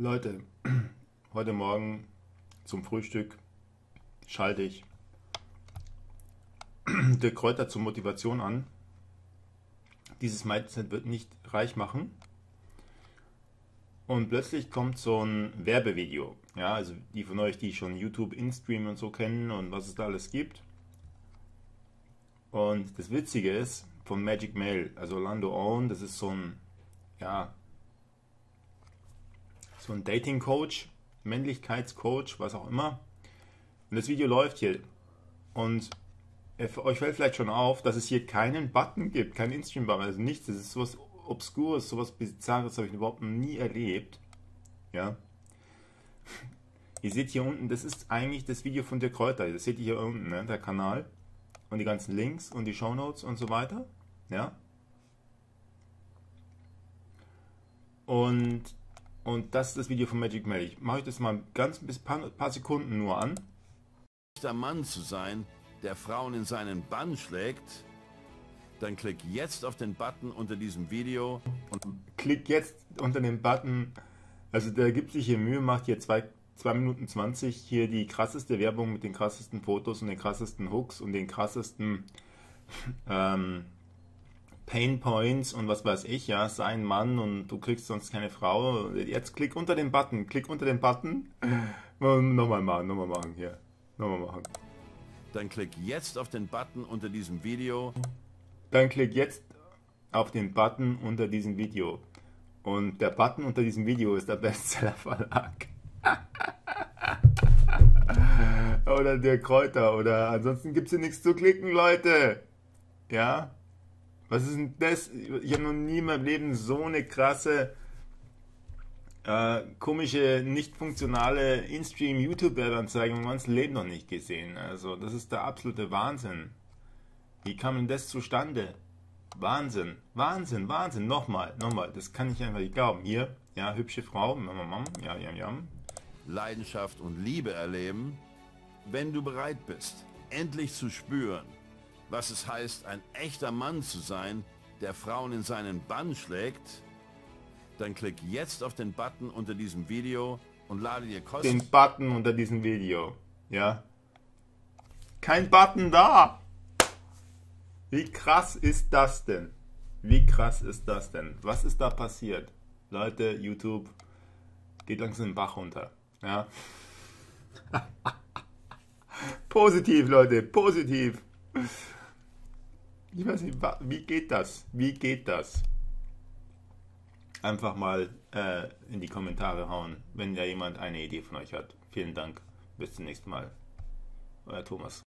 Leute, heute Morgen zum Frühstück schalte ich der Kräuter zur Motivation an. Dieses Mindset wird nicht reich machen. Und plötzlich kommt so ein Werbevideo. Ja, also die von euch, die schon YouTube, InStream und so kennen und was es da alles gibt. Und das Witzige ist, von Magic Mail, also Orlando Owen, das ist so ein, ja, so ein Dating-Coach, Männlichkeitscoach, was auch immer. Und das Video läuft hier. Und euch fällt vielleicht schon auf, dass es hier keinen Button gibt, keinen Instagram-Button, also nichts. Das ist sowas Obskures, sowas Bizarres, habe ich überhaupt nie erlebt. Ja. Ihr seht hier unten, das ist eigentlich das Video von der Kräuter. Das seht ihr hier unten, ne, der Kanal. Und die ganzen Links und die Shownotes und so weiter. Ja. Und und das ist das Video von Magic Mel. Ich mache euch das mal ganz ein paar, paar Sekunden nur an. Der Mann zu sein, der Frauen in seinen Bann schlägt, dann klick jetzt auf den Button unter diesem Video und klick jetzt unter den Button. Also der gibt sich hier Mühe, macht hier 2 Minuten 20 hier die krasseste Werbung mit den krassesten Fotos und den krassesten Hooks und den krassesten ähm, Pain Points und was weiß ich, ja, sein Mann und du kriegst sonst keine Frau. Jetzt klick unter den Button, klick unter den Button. nochmal machen, nochmal machen hier. Nochmal machen. Dann klick jetzt auf den Button unter diesem Video. Dann klick jetzt auf den Button unter diesem Video. Und der Button unter diesem Video ist der Bestseller Verlag. oder der Kräuter oder ansonsten gibt es hier nichts zu klicken, Leute. Ja? Was ist denn das? Ich habe noch nie in meinem Leben so eine krasse, äh, komische, nicht funktionale In-Stream-YouTube-Werbeanzeige in meinem Leben noch nicht gesehen. Also, das ist der absolute Wahnsinn. Wie kam denn das zustande? Wahnsinn, Wahnsinn, Wahnsinn. Nochmal, nochmal. Das kann ich einfach nicht glauben. Hier, ja, hübsche Frau, ja, ja, ja. Leidenschaft und Liebe erleben, wenn du bereit bist, endlich zu spüren, was es heißt, ein echter Mann zu sein, der Frauen in seinen Bann schlägt, dann klick jetzt auf den Button unter diesem Video und lade dir kostenlos... Den Button unter diesem Video, ja. Kein Button da! Wie krass ist das denn? Wie krass ist das denn? Was ist da passiert? Leute, YouTube geht langsam den Bach runter. Ja. positiv, Leute, positiv. Ich weiß nicht, wie geht das? Wie geht das? Einfach mal äh, in die Kommentare hauen, wenn da jemand eine Idee von euch hat. Vielen Dank. Bis zum nächsten Mal. Euer Thomas.